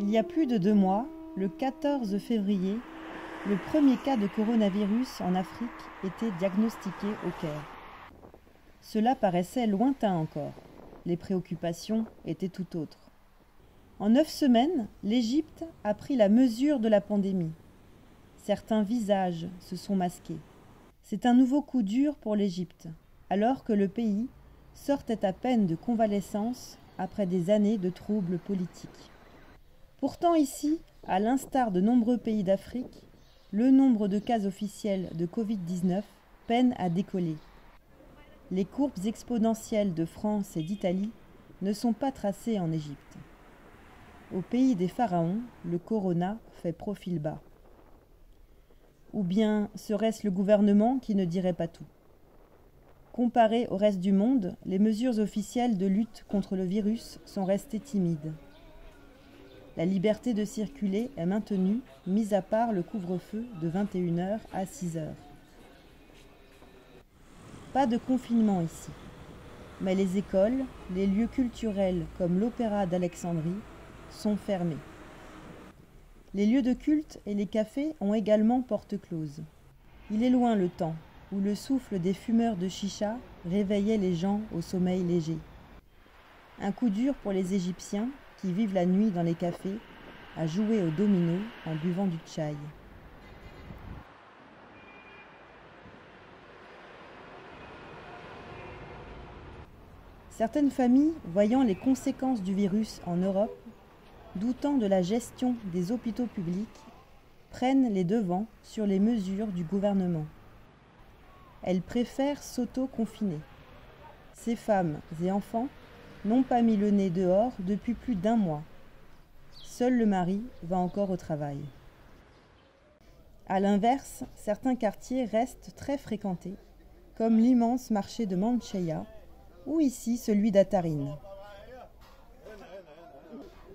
Il y a plus de deux mois, le 14 février, le premier cas de coronavirus en Afrique était diagnostiqué au Caire. Cela paraissait lointain encore. Les préoccupations étaient tout autres. En neuf semaines, l'Égypte a pris la mesure de la pandémie. Certains visages se sont masqués. C'est un nouveau coup dur pour l'Égypte, alors que le pays sortait à peine de convalescence après des années de troubles politiques. Pourtant ici, à l'instar de nombreux pays d'Afrique, le nombre de cas officiels de Covid-19 peine à décoller. Les courbes exponentielles de France et d'Italie ne sont pas tracées en Égypte. Au pays des pharaons, le corona fait profil bas. Ou bien serait-ce le gouvernement qui ne dirait pas tout? Comparé au reste du monde, les mesures officielles de lutte contre le virus sont restées timides. La liberté de circuler est maintenue, mis à part le couvre-feu de 21h à 6h. Pas de confinement ici. Mais les écoles, les lieux culturels comme l'Opéra d'Alexandrie sont fermés. Les lieux de culte et les cafés ont également porte close. Il est loin le temps où le souffle des fumeurs de chicha réveillait les gens au sommeil léger. Un coup dur pour les Égyptiens qui vivent la nuit dans les cafés à jouer au domino en buvant du chai. Certaines familles, voyant les conséquences du virus en Europe, doutant de la gestion des hôpitaux publics, prennent les devants sur les mesures du gouvernement. Elles préfèrent s'auto-confiner. Ces femmes et enfants n'ont pas mis le nez dehors depuis plus d'un mois. Seul le mari va encore au travail. A l'inverse, certains quartiers restent très fréquentés, comme l'immense marché de Mancheya ou ici celui d'Atarine.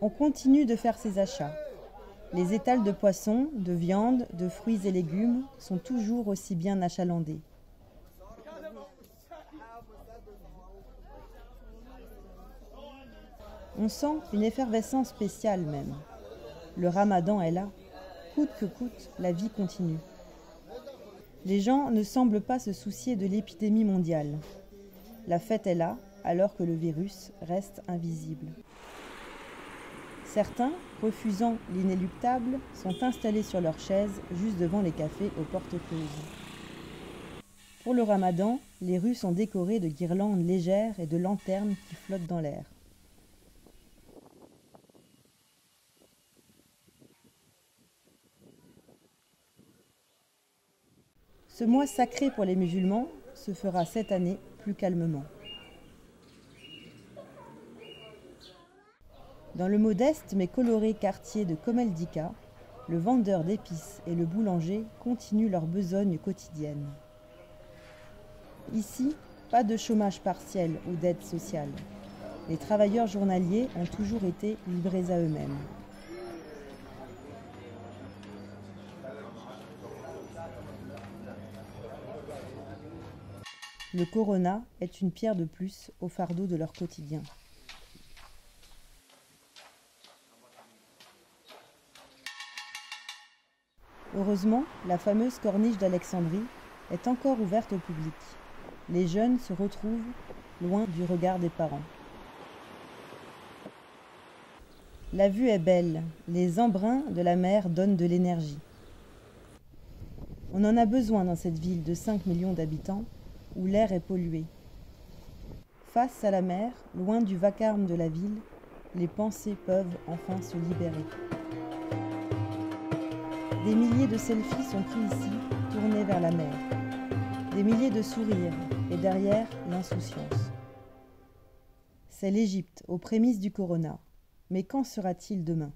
On continue de faire ses achats. Les étals de poissons, de viande, de fruits et légumes sont toujours aussi bien achalandés. On sent une effervescence spéciale même. Le ramadan est là. Coûte que coûte, la vie continue. Les gens ne semblent pas se soucier de l'épidémie mondiale. La fête est là, alors que le virus reste invisible. Certains, refusant l'inéluctable, sont installés sur leurs chaises juste devant les cafés aux portes closes. Pour le ramadan, les rues sont décorées de guirlandes légères et de lanternes qui flottent dans l'air. Ce mois sacré pour les musulmans se fera cette année plus calmement. Dans le modeste mais coloré quartier de Komeldika, le vendeur d'épices et le boulanger continuent leur besogne quotidienne. Ici, pas de chômage partiel ou d'aide sociale. Les travailleurs journaliers ont toujours été livrés à eux-mêmes. Le corona est une pierre de plus au fardeau de leur quotidien. Heureusement, la fameuse corniche d'Alexandrie est encore ouverte au public. Les jeunes se retrouvent loin du regard des parents. La vue est belle, les embruns de la mer donnent de l'énergie. On en a besoin dans cette ville de 5 millions d'habitants où l'air est pollué. Face à la mer, loin du vacarme de la ville, les pensées peuvent enfin se libérer. Des milliers de selfies sont pris ici, tournés vers la mer. Des milliers de sourires, et derrière, l'insouciance. C'est l'Égypte, aux prémices du corona. Mais quand sera-t-il demain?